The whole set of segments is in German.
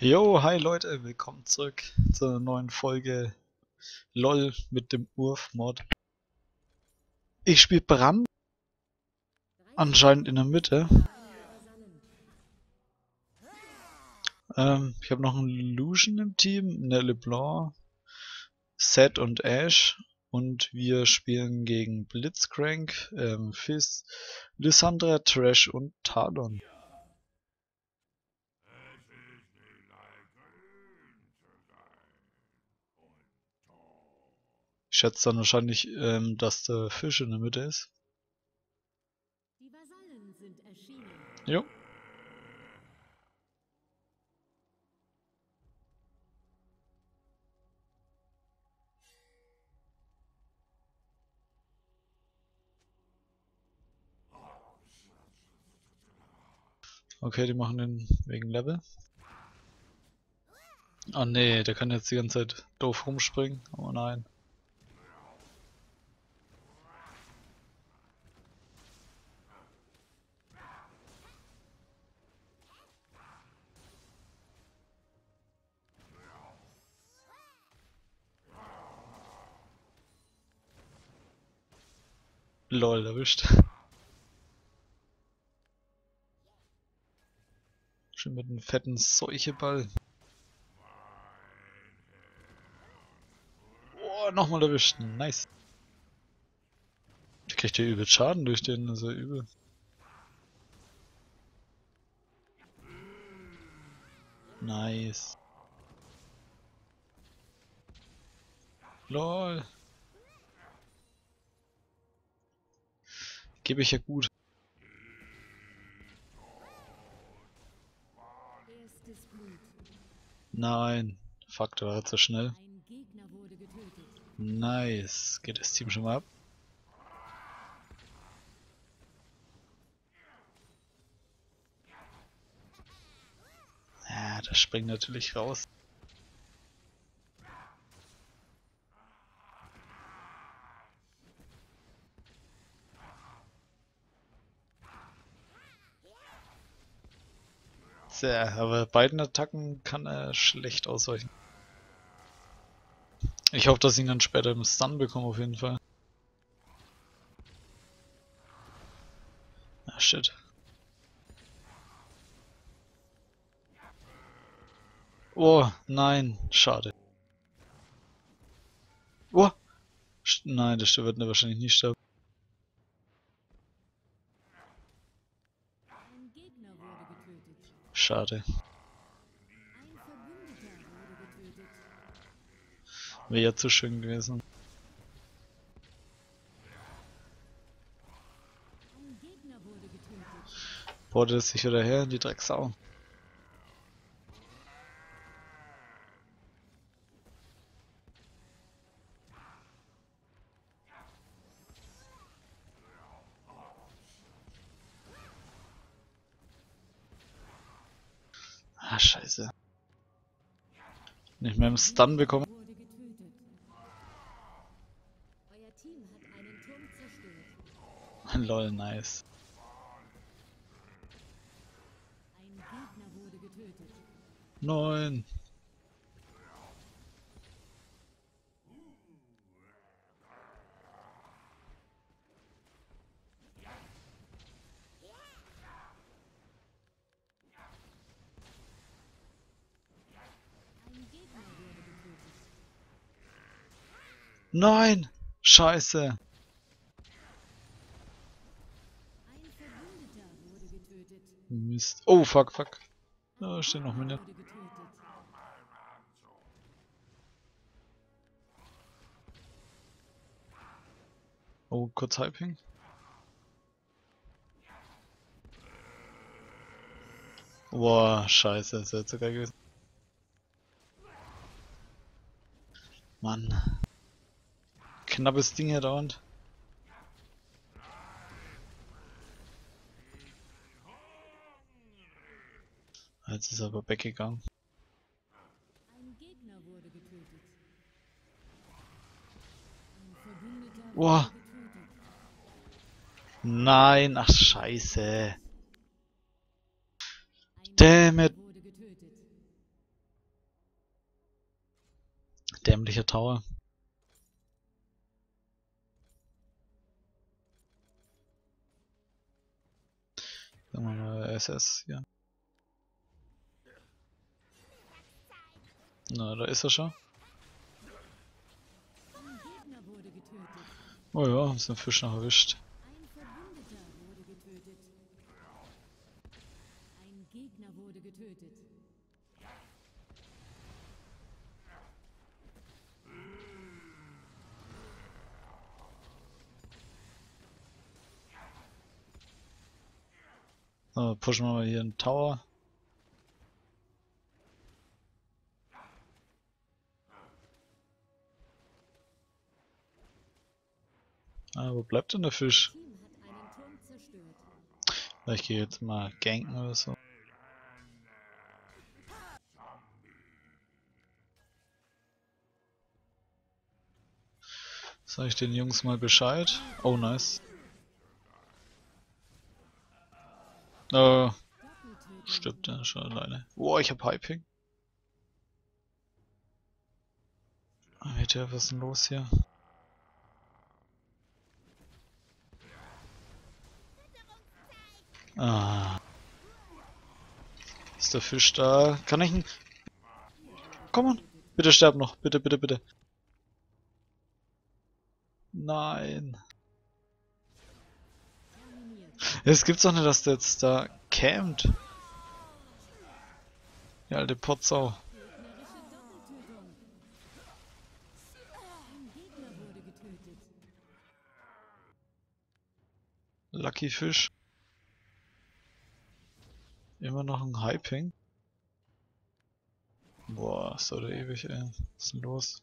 Jo, hi Leute, willkommen zurück zu einer neuen Folge LOL mit dem Urf-Mod. Ich spiele Brand, anscheinend in der Mitte. Ähm, ich habe noch einen Lucian im Team, eine LeBlanc, Seth und Ash und wir spielen gegen Blitzcrank, ähm, Fizz, Lysandra, Trash und Talon. Ich schätze dann wahrscheinlich, ähm, dass der Fisch in der Mitte ist. Die Vasallen sind erschienen. Jo. Okay, die machen den wegen Level. Oh nee, der kann jetzt die ganze Zeit doof rumspringen. Oh nein. Lol, erwischt. Schön mit einem fetten Seucheball. Oh, nochmal erwischt. Nice. Der kriegt ja übel Schaden durch den, das ist ja übel. Nice. LOL. Gebe ich ja gut. Nein. Fuck, der war zu schnell. Nice. Geht das Team schon mal ab? Ja, das springt natürlich raus. Tja, aber beiden Attacken kann er schlecht ausweichen. Ich hoffe, dass ich ihn dann später im Stun bekomme, auf jeden Fall. Ah, shit. Oh, nein, schade. Oh! Nein, der wird wahrscheinlich nie sterben. Ein Gegner wurde getötet. Schade. Wäre ja zu schön gewesen. Boah, ist sich wieder her, die Drecksau. Einen Turm zerstört. Lol, nice. Ein Gegner wurde getötet. Nein. Ein Gegner wurde getötet. Nein! Scheiße! Mist. Oh, fuck, fuck. Da steht noch getötet. Oh, kurz Hyping. Boah, scheiße, das wäre jetzt sogar gewesen. Mann. Knappes Ding hier dauernd. Jetzt ist er aber weggegangen. Getötet. Nein, ach scheiße. Damn. Dämlicher Tower. Wir mal SS hier. Na, da ist er schon. Oh ja, ist ein Fisch noch erwischt. Ein Gegner wurde getötet. So, pushen wir mal hier einen Tower. Ah, wo bleibt denn der Fisch? Ich gehe jetzt mal ganken oder so. Sag ich den Jungs mal Bescheid. Oh, nice. Oh, stirbt er schon alleine. Boah, ich hab Hyping. Alter, was ist denn los hier? Ah. Ist der Fisch da? Kann ich ihn... Komm on. Bitte sterb noch. Bitte, bitte, bitte. Nein. Es gibt's doch nicht, dass der jetzt da campt. Die alte Potsau. Lucky Fisch. Immer noch ein Hyping. Boah, ist doch ewig, ey. Was ist denn los?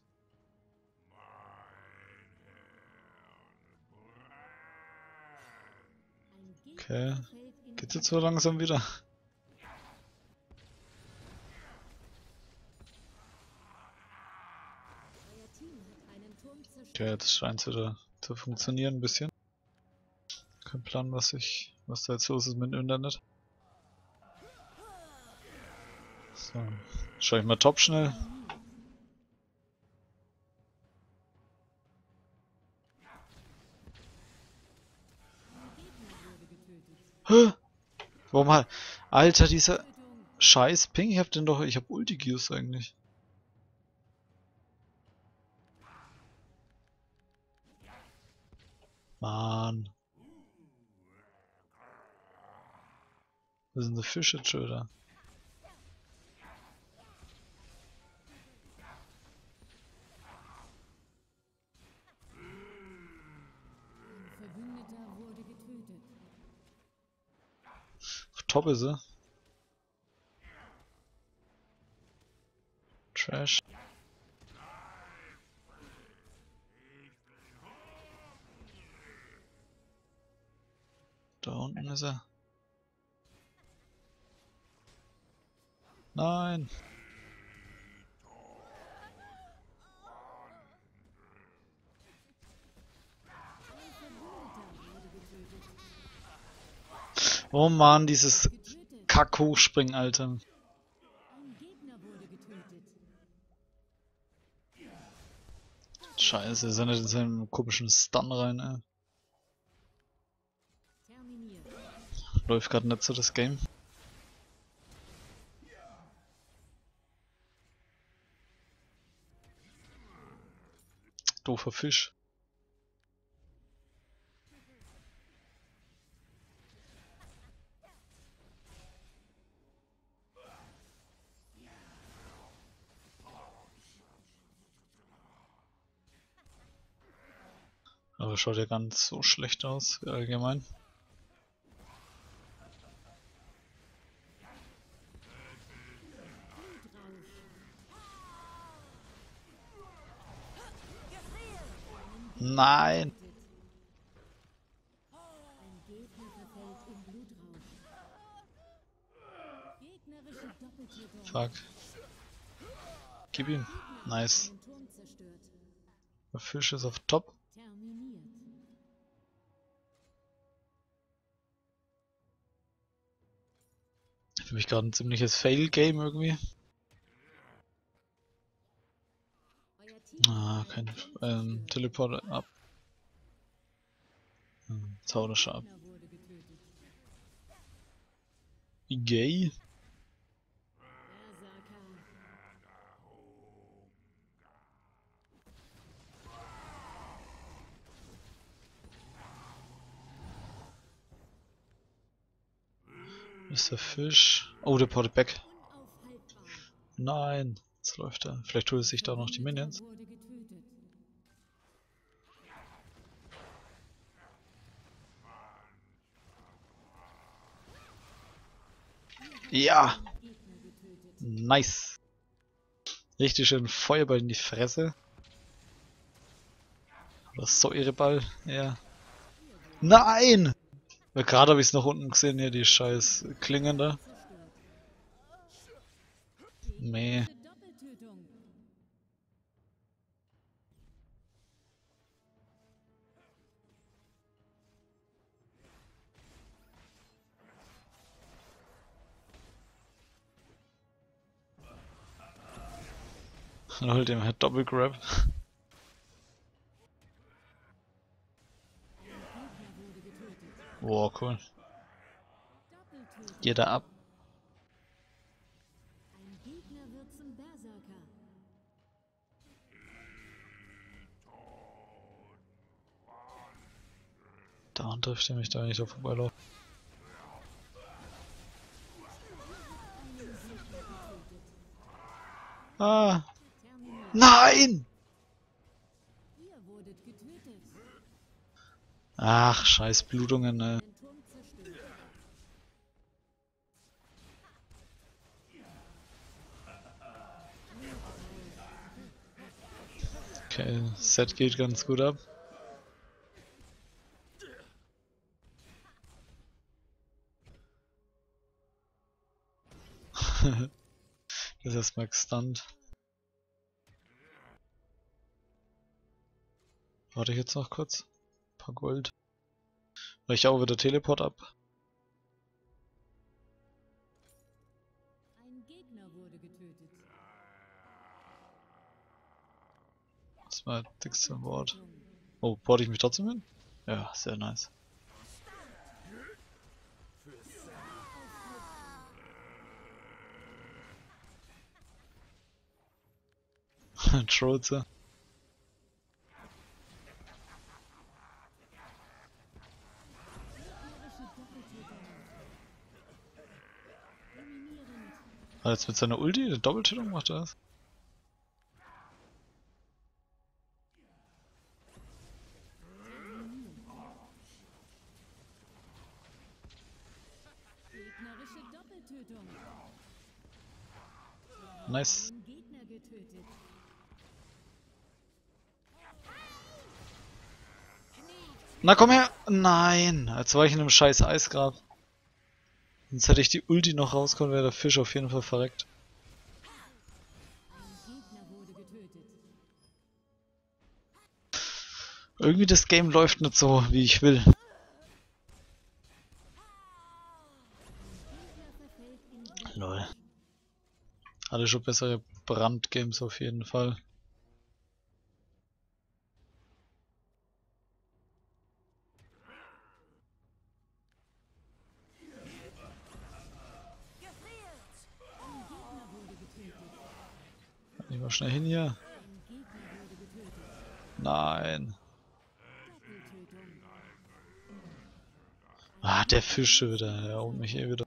Okay. Geht's jetzt so langsam wieder? Okay, jetzt scheint's wieder zu funktionieren ein bisschen. Kein Plan, was ich, was da jetzt los ist mit dem Internet. So, schau ich mal top schnell. Hä? Warum halt? Alter, dieser scheiß Ping, ich hab den doch, ich hab Ulti-Gears eigentlich. Mann. Was sind die Fische jetzt Top ist er. Trash. Da unten ist er. Nein. Ein Verbündeter wurde getötet. Oh man, dieses. Kack-Hochspringen, Alter. Scheiße, er nicht in seinen komischen Stun rein, ey. Läuft gerade nicht so das Game. Doofer Fisch. Aber schaut ja ganz so schlecht aus, allgemein. Nein! Fuck. Gib ihm. Nice. Der Fisch ist auf Top. Mich gerade ein ziemliches Fail-Game irgendwie. Ah, kein ähm, Teleport ab. Hm, Zauderscher ab. Gegner wurde getötet. Gay? Mr. Fish. Oh, der portet back. Nein. Jetzt läuft er. Vielleicht holt sich da noch die Minions. Ja! Nice. Richtig schön Feuerball in die Fresse. Oder Säureball, ja. Nein! Weil gerade habe ich es noch unten gesehen, hier die scheiß Klingen da. Dann holt ihm halt Doppelgrab. Wow, cool. Geht er ab. Da trifft er mich da, wenn ich da vorbeilaufe. Ah! Nein! Ach, scheiß Blutungen, ne. Okay, Set geht ganz gut ab. das ist erstmal gestunt. Warte ich jetzt noch kurz. Paar Gold. Ich auch wieder Teleport ab. Ein Gegner wurde getötet. Das war dickste Wort. Oh, board ich mich trotzdem hin? Ja, sehr nice. Trolze. Gegnerische Doppeltötung. Eliminierend. Hat jetzt mit seiner Ulti eine Doppeltötung macht er das? Nice. Na komm her! Nein! Jetzt war ich in einem scheiß Eisgrab. Sonst hätte ich die Ulti noch rauskommen, wäre der Fisch auf jeden Fall verreckt. Irgendwie das Game läuft nicht so, wie ich will. Lol. Hatte schon bessere Brandgames auf jeden Fall. Mal schnell hin hier. Nein. Ah, der Fisch wieder. Er holt mich eh wieder.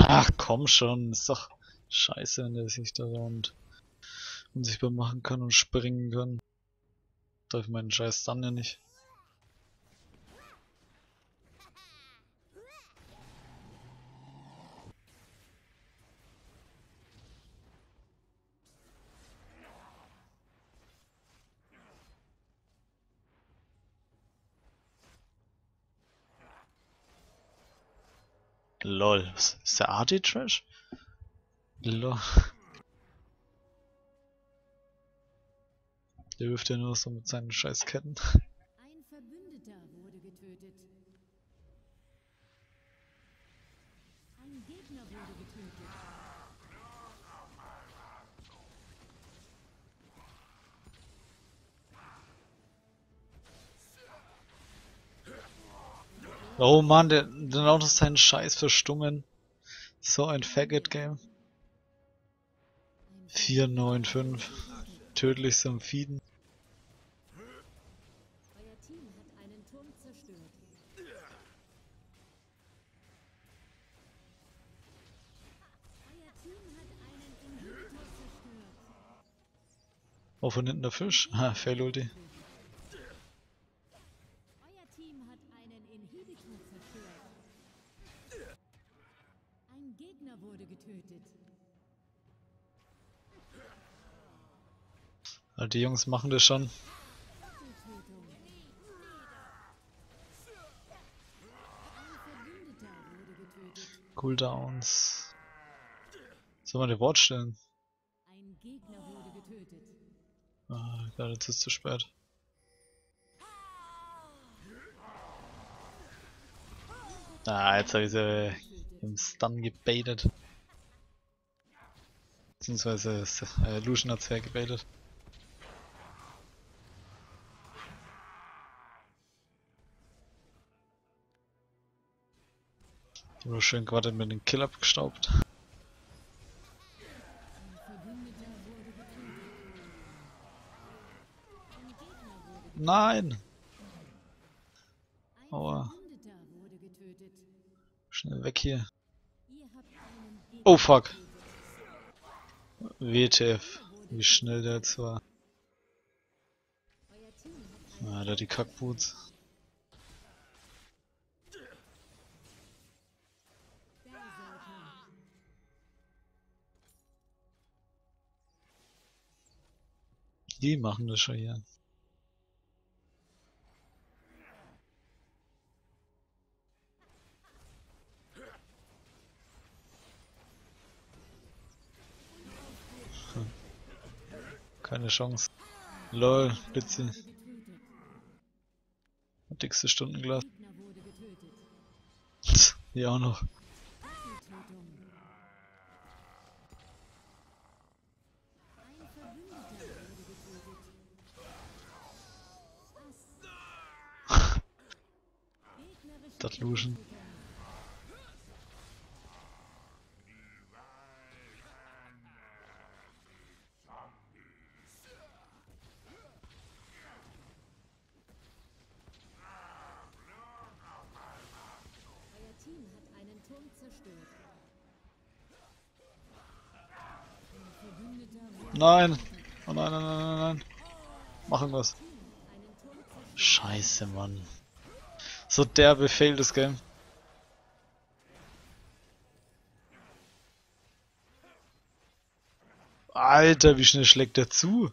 Ach komm schon, ist doch scheiße, wenn der sich da und unsichtbar machen kann und springen kann. Darf meinen scheiß dann ja nicht. Lol, was ist der AD Trash? Lol. Der wirft ja nur so mit seinen scheiß Ketten. Oh Mann, der, der auch noch seinen Scheiß verstummen. So ein Faggot-Game. 495. Tödlich zum Fieden. Oh, von hinten der Fisch. Ha, Fail Also die Jungs machen das schon. Cooldowns. Soll man den Wort stellen? Ein Gegner wurde getötet. Ah, gerade jetzt ist es zu spät. Ah, jetzt habe ich sie im Stun gebaitet. Beziehungsweise äh, Lucian hat's hergebaitet. Nur schön gerade mit dem Kill abgestaubt. Nein! Ein Aua. Schnell weg hier. Oh fuck. WTF. Wie schnell der jetzt war. Ah, da die Kackboots. Die machen das schon hier. Hm. Keine Chance. Lol, getötet. Dickste Stundenglas. Hier auch noch. Doppeltötung. Ein Verbündeter wurde getötet. Ass. Gegnerische Das Lucian. Tötung. Euer Team hat einen Turm zerstört. Ein Verbündeter wurde Nein! Oh nein, nein, nein, nein, nein. Machen wir's. Scheiße, Mann. So derbe Fail das Game. Alter, wie schnell schlägt der zu?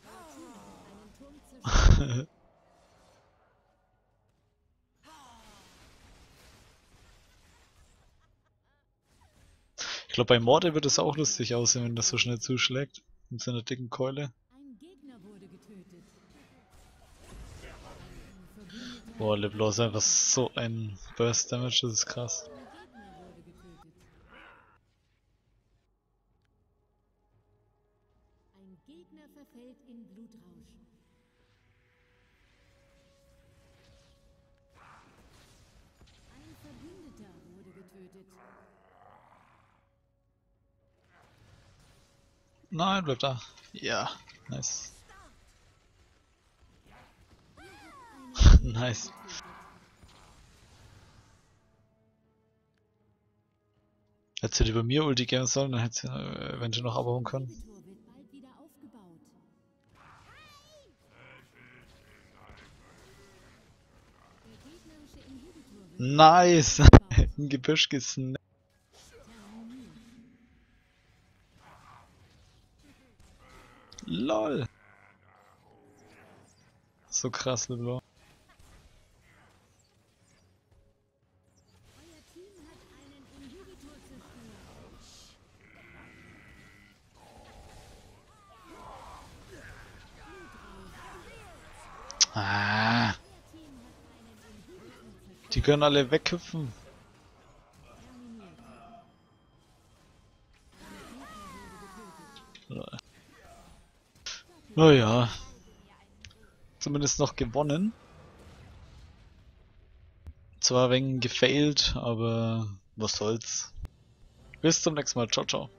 Ich glaube, bei Morde wird es auch lustig aussehen, wenn das so schnell zuschlägt. Mit seiner dicken Keule. Boah, LeBlanc ist einfach so ein Burst Damage, das ist krass. Nein, bleib da. Ja, nice. nice. Hättest du die bei mir Ulti geben sollen, dann hättest du äh, eventuell noch abhauen können. Nice! Im Gebüsch gesnappt. LOL! So krass, LeBlanc. Zerstört. Ah, die können alle weghüpfen. Naja. Zumindest noch gewonnen. zwar wegen gefailt, aber was soll's. Bis zum nächsten Mal. Ciao, ciao.